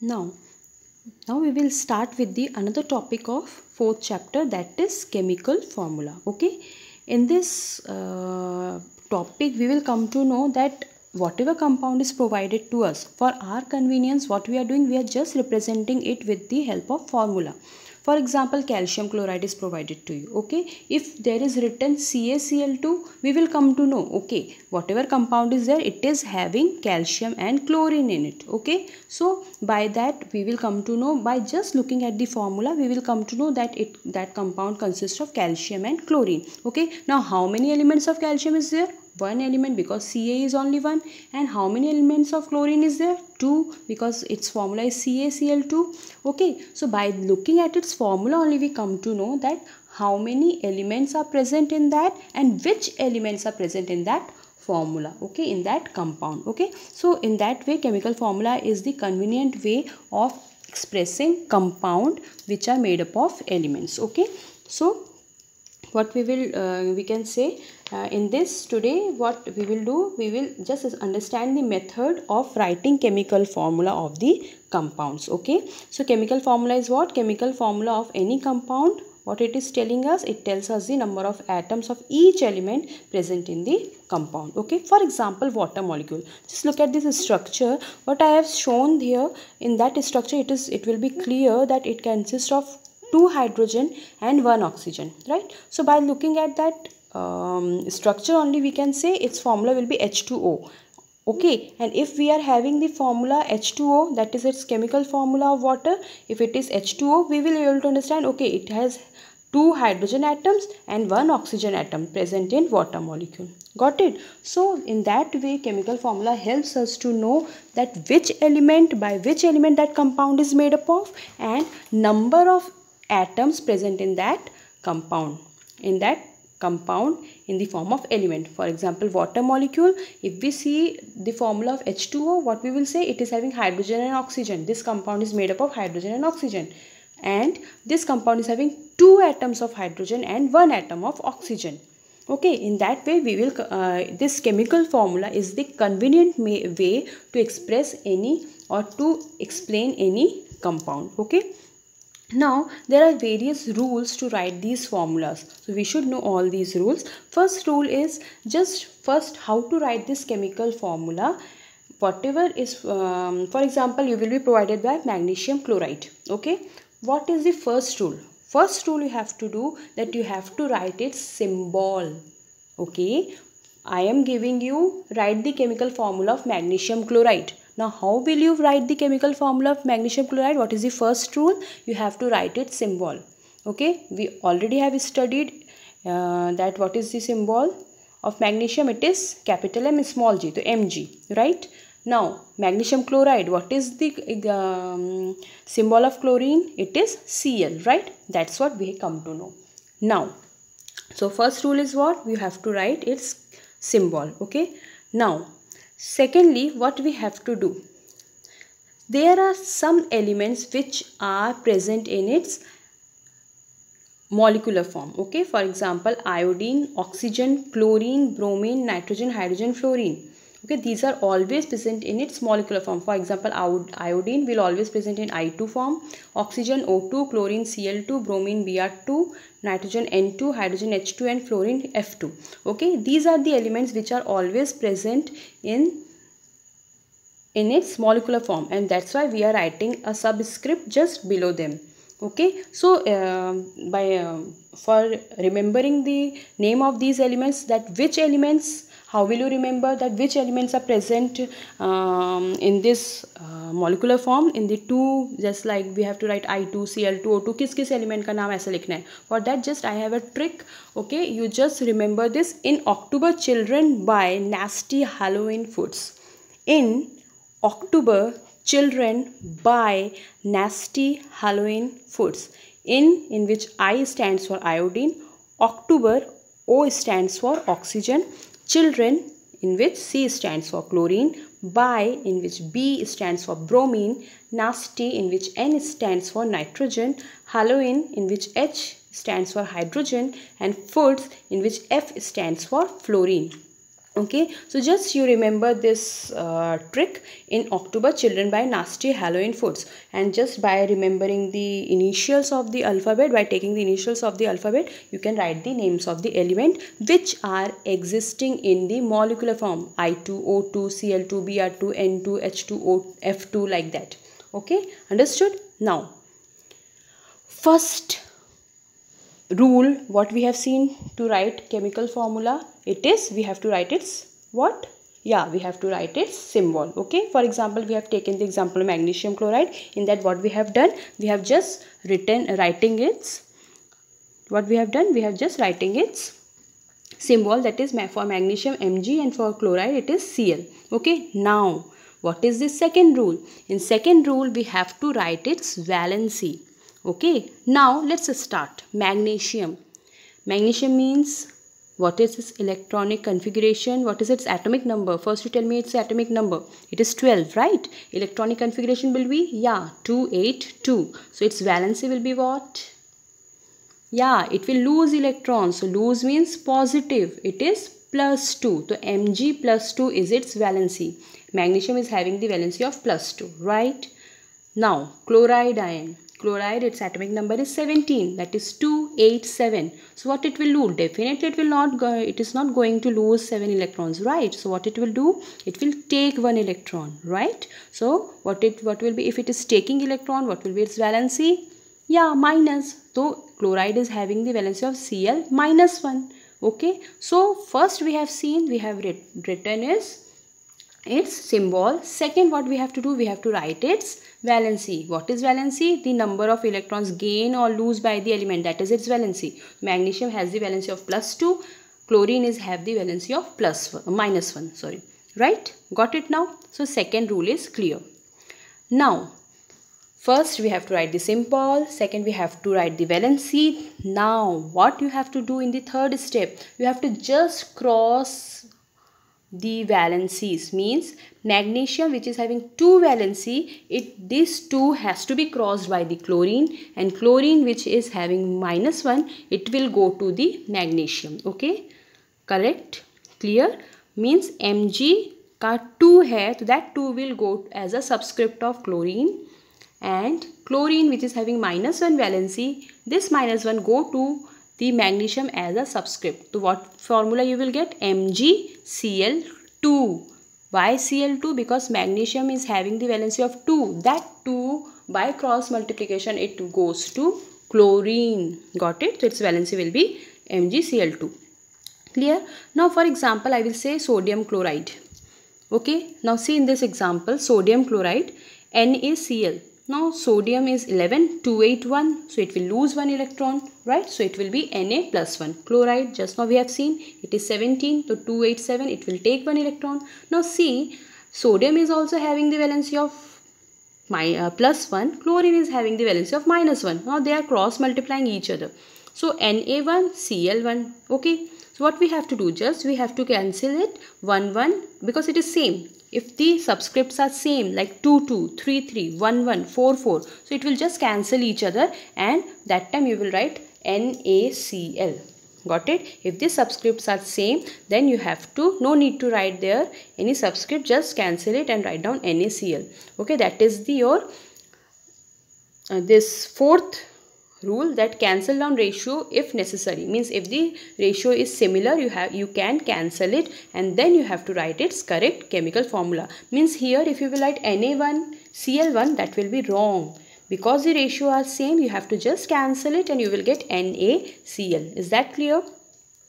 Now, now we will start with the another topic of fourth chapter that is chemical formula. Okay, in this uh, topic we will come to know that whatever compound is provided to us for our convenience what we are doing we are just representing it with the help of formula for example calcium chloride is provided to you okay? If there is written CaCl2 we will come to know okay? Whatever compound is there it is having calcium and chlorine in it okay? So by that we will come to know by just looking at the formula we will come to know that it that compound consists of calcium and chlorine okay? Now how many elements of calcium is there one element because Ca is only one and how many elements of chlorine is there? Two because its formula is CaCl2 okay so by looking at its formula only we come to know that how many elements are present in that and which elements are present in that formula okay in that compound okay. So in that way chemical formula is the convenient way of expressing compound which are made up of elements okay. So what we will uh, we can say uh, in this today what we will do we will just understand the method of writing chemical formula of the compounds okay? So chemical formula is what? Chemical formula of any compound. What it is telling us? It tells us the number of atoms of each element present in the compound okay? For example water molecule. Just look at this structure. What i have shown here in that structure it is it will be clear that it consists of two hydrogen and one oxygen right? So by looking at that um, structure only we can say its formula will be H2O okay and if we are having the formula H2O that is its chemical formula of water if it is H2O we will be able to understand okay it has two hydrogen atoms and one oxygen atom present in water molecule. Got it? So in that way chemical formula helps us to know that which element by which element that compound is made up of and number of atoms present in that compound. In that compound in the form of element. For example water molecule if we see the formula of H2O what we will say? It is having hydrogen and oxygen. This compound is made up of hydrogen and oxygen. And this compound is having two atoms of hydrogen and one atom of oxygen. Okay in that way we will uh, this chemical formula is the convenient way to express any or to explain any compound. Okay now there are various rules to write these formulas. So we should know all these rules. First rule is just first how to write this chemical formula. Whatever is um, for example you will be provided by magnesium chloride. Okay. What is the first rule? First rule you have to do that you have to write its symbol. Okay. I am giving you write the chemical formula of magnesium chloride now how will you write the chemical formula of magnesium chloride? What is the first rule? You have to write its symbol. Okay, we already have studied uh, that what is the symbol of magnesium? It is capital M small g, so Mg, right? Now magnesium chloride, what is the um, symbol of chlorine? It is Cl, right? That's what we come to know. Now, so first rule is what? We have to write its symbol, okay? Now, Secondly, what we have to do? There are some elements which are present in its molecular form. Okay, for example, iodine, oxygen, chlorine, bromine, nitrogen, hydrogen, fluorine okay these are always present in its molecular form. For example iodine will always present in i2 form. Oxygen o2 chlorine cl2 bromine br2 nitrogen n2 hydrogen h2 and fluorine f2 okay these are the elements which are always present in in its molecular form and that's why we are writing a subscript just below them. Okay so uh, by uh, for remembering the name of these elements that which elements how will you remember that which elements are present um, in this uh, molecular form in the two just like we have to write I2 Cl2 O2 किस किस element का नाम ऐसा लिखना है for that just I have a trick okay you just remember this in October children buy nasty Halloween foods in October children buy nasty Halloween foods in in which I stands for iodine October O stands for oxygen children in which C stands for chlorine, bi in which B stands for bromine, nasty in which N stands for nitrogen, halogen in which H stands for hydrogen and foods in which F stands for fluorine. Okay so just you remember this uh, trick in october children buy nasty halloween foods. And just by remembering the initials of the alphabet by taking the initials of the alphabet you can write the names of the element which are existing in the molecular form. I2 o2 cl2 br2 n2 h2 f2 like that. Okay understood? Now first rule what we have seen to write chemical formula? It is we have to write its what? Yeah we have to write its symbol okay? For example we have taken the example of magnesium chloride. In that what we have done we have just written writing its what we have done we have just writing its symbol that is for magnesium mg and for chloride it is cl okay? Now what is the second rule? In second rule we have to write its valency okay now let's start. Magnesium. Magnesium means what is its electronic configuration? What is its atomic number? First you tell me its atomic number. It is 12 right? Electronic configuration will be yeah 282 so its valency will be what? Yeah it will lose electrons. So lose means positive. It is plus 2 so mg plus 2 is its valency. Magnesium is having the valency of plus 2 right? Now chloride ion chloride its atomic number is 17 that is 287 so what it will do? Definitely it will not go it is not going to lose 7 electrons right? So what it will do? It will take one electron right? So what it what will be if it is taking electron what will be its valency? Yeah minus. So chloride is having the valency of cl minus 1 okay? So first we have seen we have writ written is its symbol. Second what we have to do we have to write its valency. What is valency? The number of electrons gain or lose by the element. That is its valency. Magnesium has the valency of plus 2 chlorine is have the valency of plus one, minus 1 sorry. Right? Got it now? So second rule is clear. Now first we have to write the symbol. Second we have to write the valency. Now what you have to do in the third step you have to just cross the valencies means magnesium which is having two valency it this two has to be crossed by the chlorine and chlorine which is having minus 1 it will go to the magnesium okay correct clear means mg का 2 है तो that 2 will go as a subscript of chlorine and chlorine which is having minus 1 valency this minus 1 go to the magnesium as a subscript. So what formula you will get? MgCl2. Why Cl2? Because magnesium is having the valency of 2. That 2 by cross multiplication it goes to chlorine. Got it? So its valency will be MgCl2. Clear? Now for example I will say sodium chloride. Okay. Now see in this example sodium chloride NaCl now sodium is 11, 281. So it will lose one electron, right? So it will be Na plus 1. Chloride, just now we have seen, it is 17. So 287, it will take one electron. Now see, sodium is also having the valency of my, uh, plus 1. Chlorine is having the valency of minus 1. Now they are cross multiplying each other. So Na1, Cl1. Okay. So what we have to do, just we have to cancel it 1, 1 because it is same if the subscripts are same like 2 2 3 3 1 1 4 4 so it will just cancel each other and that time you will write NaCl got it if the subscripts are same then you have to no need to write there any subscript just cancel it and write down NaCl okay that is the your uh, this fourth rule that cancel down ratio if necessary. Means if the ratio is similar you have you can cancel it and then you have to write its correct chemical formula. Means here if you will write Na1 Cl1 that will be wrong. Because the ratio are same you have to just cancel it and you will get NaCl is that clear?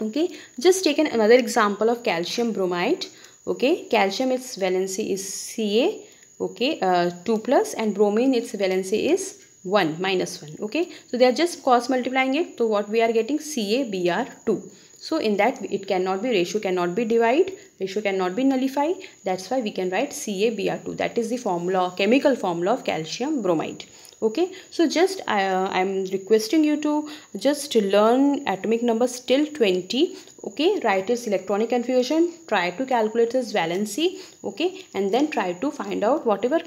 Okay. Just take another example of calcium bromide. Okay. Calcium its valency is Ca okay. Uh, 2 plus and bromine its valency is 1 minus 1 okay? So they are just cross multiplying it. So what we are getting? CaBr2 so in that it cannot be ratio cannot be divide ratio cannot be nullify. That's why we can write CaBr2 that is the formula chemical formula of calcium bromide okay? So just uh, i'm requesting you to just learn atomic numbers till 20 okay? Write its electronic configuration try to calculate its valency okay? And then try to find out whatever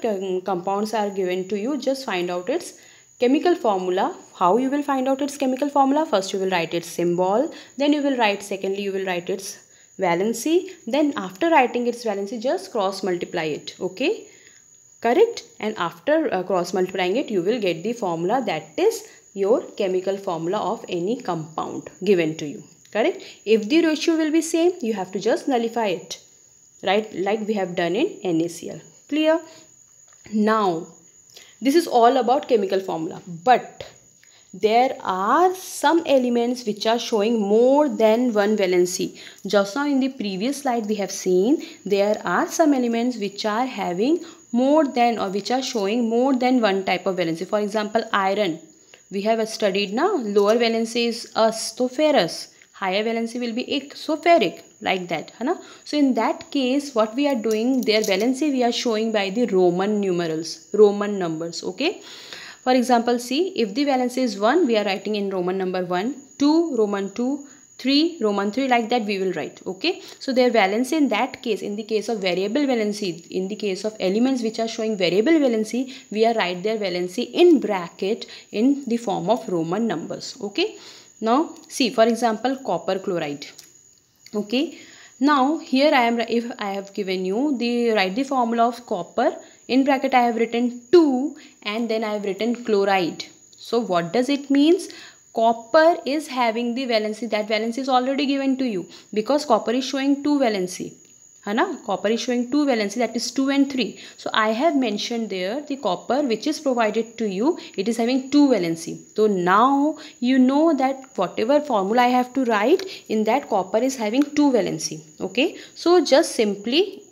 compounds are given to you just find out its chemical formula. How you will find out its chemical formula? First you will write its symbol then you will write secondly you will write its valency then after writing its valency just cross multiply it okay correct. And after uh, cross multiplying it you will get the formula that is your chemical formula of any compound given to you. Correct? If the ratio will be same you have to just nullify it. Right? Like we have done in NaCl clear? Now this is all about chemical formula. But there are some elements which are showing more than one valency. Just now in the previous slide we have seen there are some elements which are having more than or which are showing more than one type of valency. For example, iron. We have studied now lower valency is us, so ferrous. Higher valency will be ik, so ferric, like that. Hai So in that case, what we are doing, their valency we are showing by the Roman numerals, Roman numbers, okay. For example, see if the valence is 1, we are writing in Roman number 1, 2, Roman 2, 3, Roman 3 like that we will write. Okay. So their valence in that case, in the case of variable valency, in the case of elements which are showing variable valency, we are write their valency in bracket in the form of Roman numbers. Okay. Now see for example copper chloride. Okay. Now here I am if I have given you the write the formula of copper in bracket I have written 2 and then I have written chloride. So what does it means? Copper is having the valency that valency is already given to you because copper is showing 2 valency. Hana? Copper is showing 2 valency that is 2 and 3. So I have mentioned there the copper which is provided to you it is having 2 valency. So now you know that whatever formula I have to write in that copper is having 2 valency. Okay. So just simply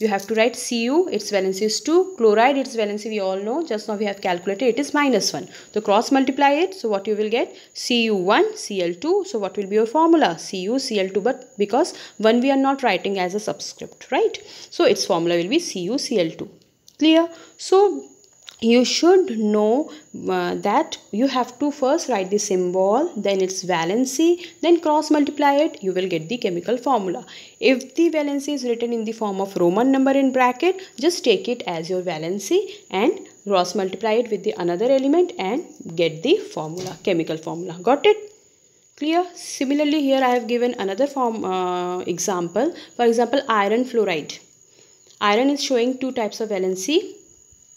you have to write Cu its valency is 2 chloride its valency we all know. Just now we have calculated it is minus 1 so cross multiply it. So what you will get? Cu1 Cl2 so what will be your formula? Cu Cl2 but because 1 we are not writing as a subscript right? So its formula will be Cu Cl2 clear? So you should know uh, that you have to first write the symbol then its valency then cross multiply it you will get the chemical formula. If the valency is written in the form of roman number in bracket just take it as your valency and cross multiply it with the another element and get the formula chemical formula. Got it? Clear? Similarly here i have given another form uh, example. For example iron fluoride. Iron is showing two types of valency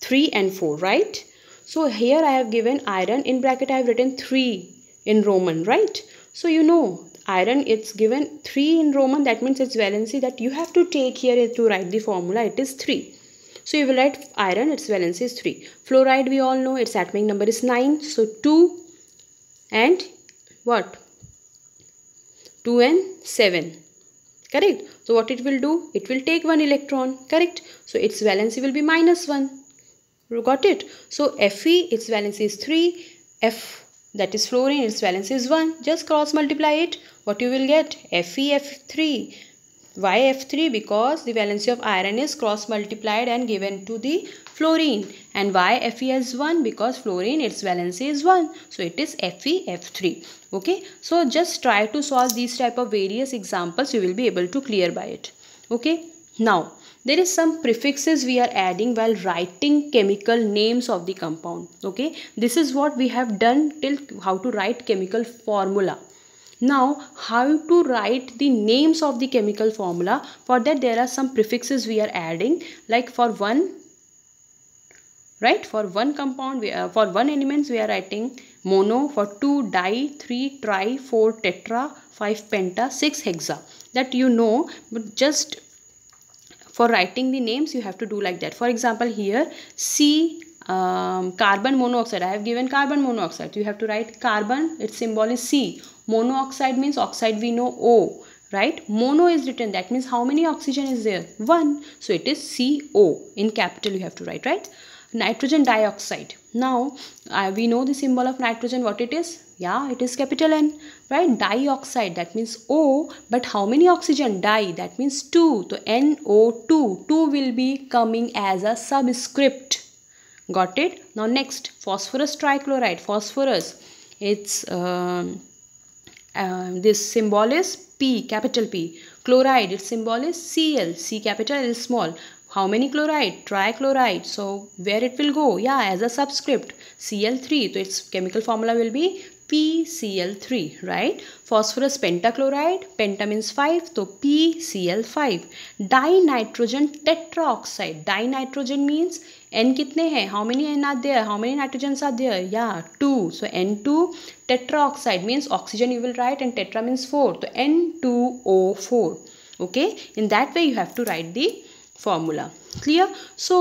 3 and 4 right? So here I have given iron in bracket I have written 3 in Roman right? So you know iron it's given 3 in Roman that means its valency that you have to take here to write the formula it is 3 so you will write iron its valency is 3 fluoride we all know its atomic number is 9 so 2 and what? 2 and 7 correct? So what it will do? It will take one electron correct? So its valency will be minus 1 got it? So fe its valency is 3 f that is fluorine its valency is 1 just cross multiply it. What you will get? Fe f3 why f3 because the valency of iron is cross multiplied and given to the fluorine. And why fe is 1 because fluorine its valency is 1 so it is fe f3 okay? So just try to solve these type of various examples. You will be able to clear by it. Okay? Now there is some prefixes we are adding while writing chemical names of the compound okay? This is what we have done till how to write chemical formula. Now how to write the names of the chemical formula for that there are some prefixes we are adding like for one right? For one compound we, uh, for one elements we are writing mono for two di three tri four tetra five penta six hexa. That you know but just for writing the names you have to do like that. For example here c um, carbon monoxide. I have given carbon monoxide. You have to write carbon its symbol is c. Monoxide means oxide we know o right? Mono is written. That means how many oxygen is there? One. So it is co in capital you have to write right nitrogen dioxide. Now uh, we know the symbol of nitrogen what it is? Yeah it is capital n right? Dioxide that means o but how many oxygen? Di that means 2 so no2 2 will be coming as a subscript. Got it? Now next phosphorus trichloride phosphorus. It's uh, this symbol is p capital p. Chloride its symbol is cl c capital l small how many chloride? Trichloride. So where it will go? Yeah as a subscript cl3 so its chemical formula will be PCl3 right? Phosphorus pentachloride penta means 5 so PCl5 dinitrogen tetraoxide dinitrogen means n kitne hai how many n are there? How many nitrogens are there? Yeah 2 so n2 tetraoxide means oxygen you will write and tetra means 4 so n2o4 okay? In that way you have to write the formula. Clear? So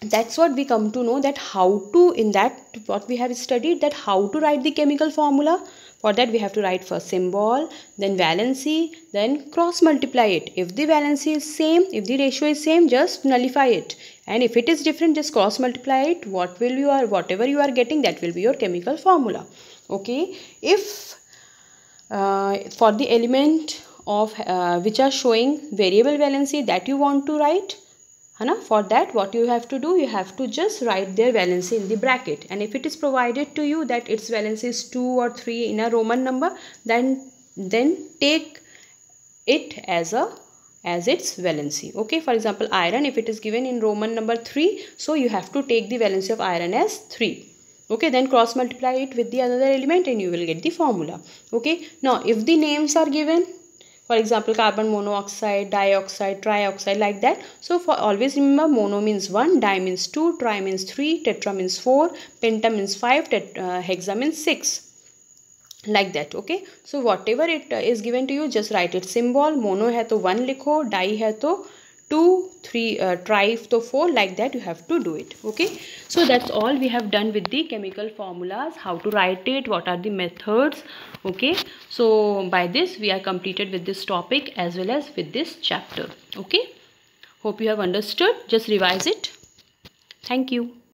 that's what we come to know that how to in that what we have studied that how to write the chemical formula. For that we have to write first symbol then valency then cross multiply it. If the valency is same if the ratio is same just nullify it. And if it is different just cross multiply it. What will you are whatever you are getting that will be your chemical formula. Okay? If uh, for the element of uh, which are showing variable valency that you want to write Hana? For that what you have to do, you have to just write their valency in the bracket. And if it is provided to you that its valency is 2 or 3 in a Roman number, then, then take it as a as its valency okay for example iron if it is given in roman number 3 so you have to take the valency of iron as 3 okay then cross multiply it with the other element and you will get the formula okay now if the names are given for example carbon monoxide dioxide trioxide like that so for always remember mono means 1 di means 2 tri means 3 tetra means 4 penta means 5 tet, uh, hexa means 6 like that okay so whatever it uh, is given to you just write it symbol mono hai to 1 likho di hai to 2 3 uh, try to 4 like that you have to do it okay? So that's all we have done with the chemical formulas how to write it what are the methods okay? So by this we are completed with this topic as well as with this chapter okay? Hope you have understood just revise it. Thank you